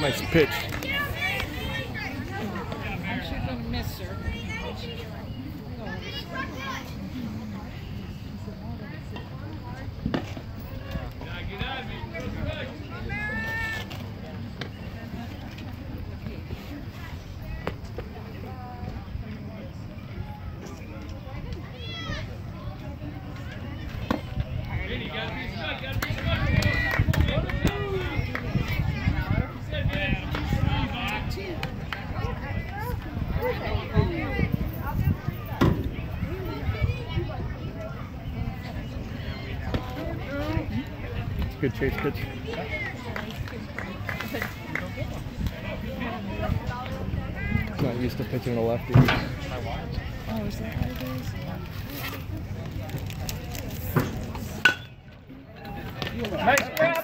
Nice pitch. Good chase pitch. He's not used to pitching a lefty. Oh, is that what it is? Nice defense.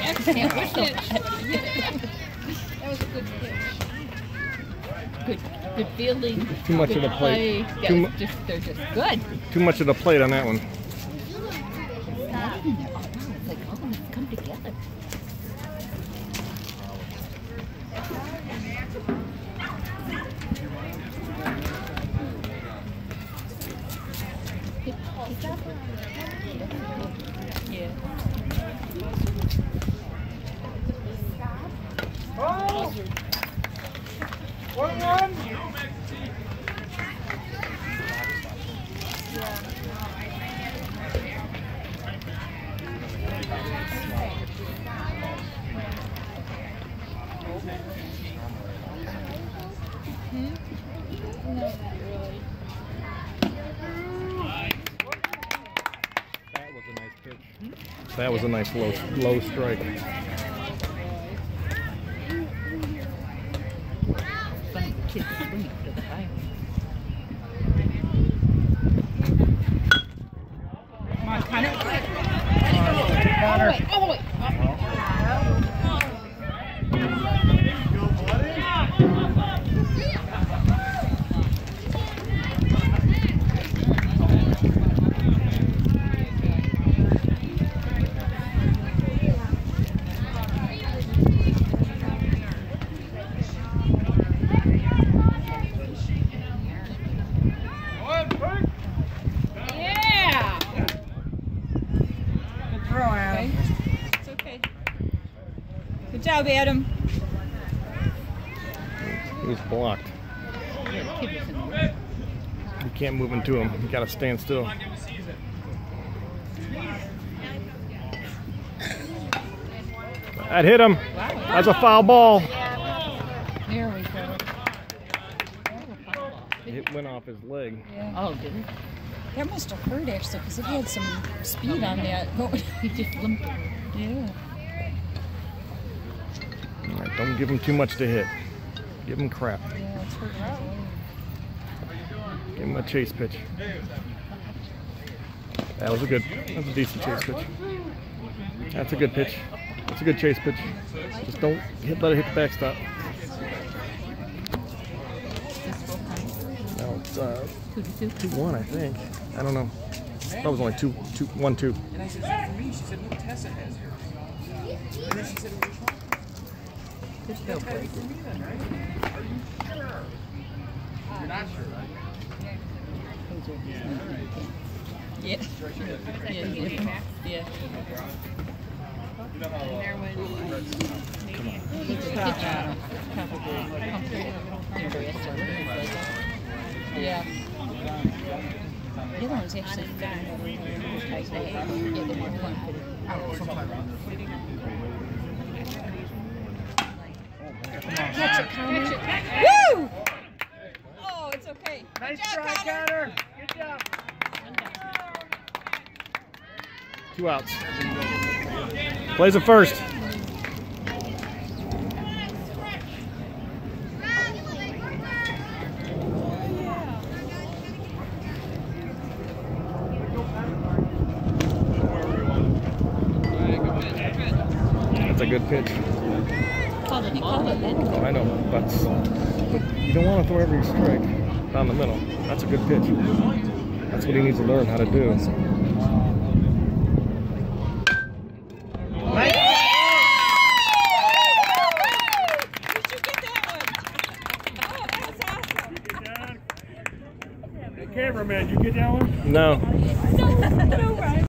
That was an excellent pitch. but he hit it. Good, good fielding. Too much good of the plate. Yeah, Too just they're just good. Too much of the plate on that one. It's like oh, let's come together. Yeah. That was a nice pitch. That was a nice low low strike. Funny kids swing up to the highway. Come on, Connor. Oh, wait, oh, wait. Yeah! Good throw, Adam. It's okay. Good job, Adam. He was blocked. Yeah, the kid was in the way. You can't move into him. You gotta stand still. That hit him. That's a foul ball. There we go. It went off his leg. Oh, did it? That must have hurt actually, because it had some speed on that. He just limped yeah. All right, don't give him too much to hit. Give him crap. Yeah, it's hurt right. Give him a chase pitch. That was a good, that's a decent chase pitch. That's a good pitch. That's a good chase pitch. Just don't hit, let it hit the backstop. No, it's uh, Two to two. two one, I think. I don't know. That was only two, two, one, two. And I said, is that for me? She said, no, Tessa has her. And then she said, which one? Good field That'd be me then, right? Are you sure? You're not sure, right? Yeah. Yeah, different. Yeah. He's a pitcher. Probably comfortable. You know, the rest of it. Yeah. The other one's actually fitting over here. Tight day. Yeah, the one one. Catch it, Connor. Woo! Oh, it's okay. Nice job, Connor. Good job. Two outs. Plays it first. That's a good pitch. Called it, he called it then. Oh, I know, but, but you don't want to throw every strike down the middle. That's a good pitch. That's what he needs to learn how to do. Did you get that one? Oh, that's awesome. Hey, cameraman, you get that one? No. No, no, Ryan.